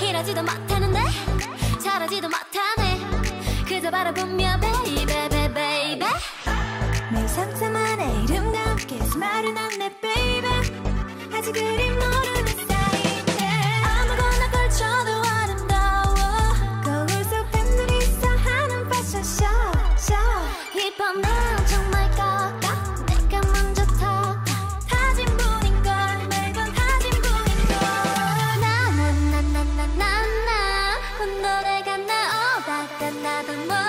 이러지도 못하는데 저러지도 못하네. 그저 바라보며 베이베 베이베 베이베 내 상상만 바닷가 나도 멀